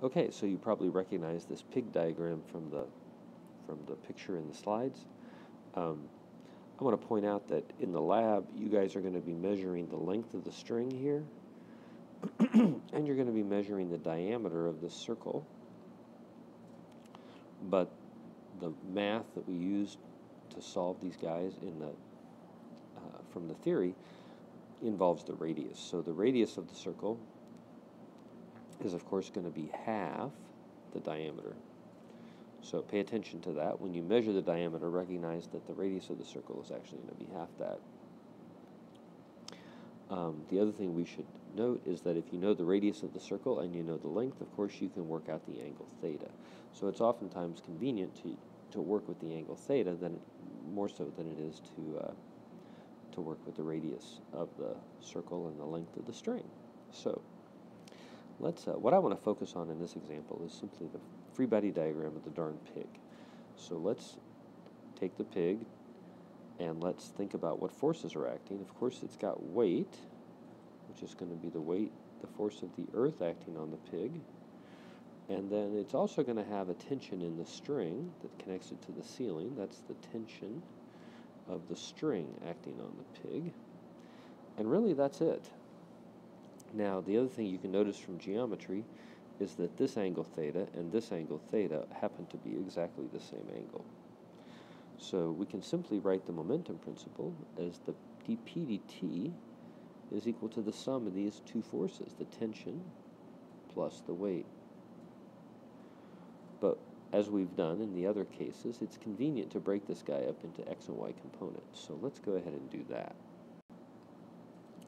Okay, so you probably recognize this pig diagram from the from the picture in the slides. Um, I want to point out that in the lab, you guys are going to be measuring the length of the string here, and you're going to be measuring the diameter of the circle. But the math that we used to solve these guys in the uh, from the theory involves the radius. So the radius of the circle is of course going to be half the diameter. So pay attention to that. When you measure the diameter, recognize that the radius of the circle is actually going to be half that. Um, the other thing we should note is that if you know the radius of the circle and you know the length, of course you can work out the angle theta. So it's oftentimes convenient to, to work with the angle theta than more so than it is to, uh, to work with the radius of the circle and the length of the string. So Let's, uh, what I want to focus on in this example is simply the free body diagram of the darn pig. So let's take the pig and let's think about what forces are acting. Of course, it's got weight, which is going to be the weight, the force of the earth acting on the pig. And then it's also going to have a tension in the string that connects it to the ceiling. That's the tension of the string acting on the pig. And really, that's it. Now, the other thing you can notice from geometry is that this angle theta and this angle theta happen to be exactly the same angle. So we can simply write the momentum principle as the dp dt is equal to the sum of these two forces, the tension plus the weight. But as we've done in the other cases, it's convenient to break this guy up into x and y components. So let's go ahead and do that.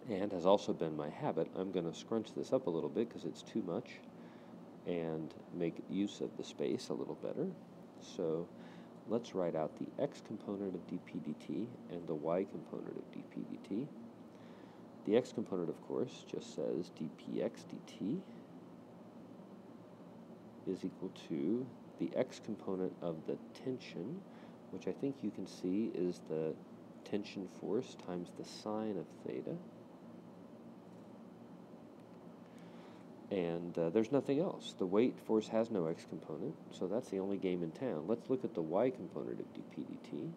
And has also been my habit, I'm going to scrunch this up a little bit because it's too much and make use of the space a little better. So let's write out the x component of dp dt and the y component of dp dt. The x component, of course, just says dpx dt is equal to the x component of the tension, which I think you can see is the tension force times the sine of theta. And uh, there's nothing else. The weight force has no x component, so that's the only game in town. Let's look at the y component of dp dt.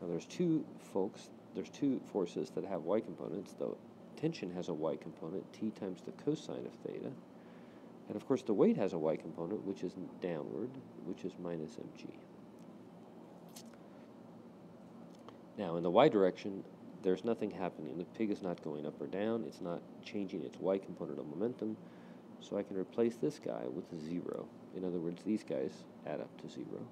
Now there's two folks, there's two forces that have y components. The tension has a y component, t times the cosine of theta. And of course the weight has a y component, which is downward, which is minus mg. Now in the y direction, there's nothing happening. The pig is not going up or down. It's not changing its y component of momentum. So I can replace this guy with a zero. In other words, these guys add up to zero.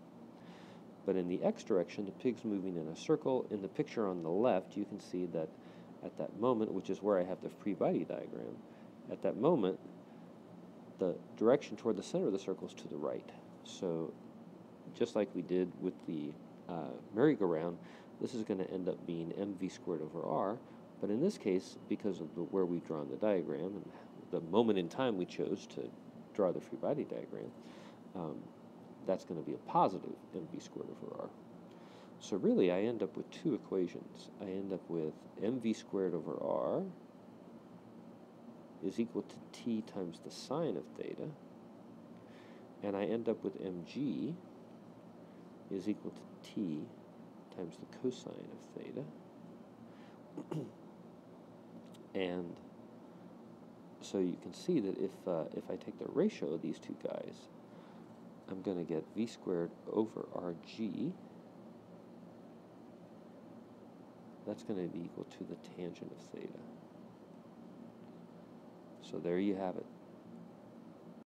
But in the x direction, the pig's moving in a circle. In the picture on the left, you can see that at that moment, which is where I have the free body diagram, at that moment, the direction toward the center of the circle is to the right. So just like we did with the uh, merry-go-round, this is going to end up being mv squared over r, but in this case, because of the, where we've drawn the diagram and the moment in time we chose to draw the free body diagram, um, that's going to be a positive mv squared over r. So really, I end up with two equations. I end up with mv squared over r is equal to t times the sine of theta, and I end up with mg is equal to t times the cosine of theta. and so you can see that if, uh, if I take the ratio of these two guys, I'm going to get v squared over rg. That's going to be equal to the tangent of theta. So there you have it.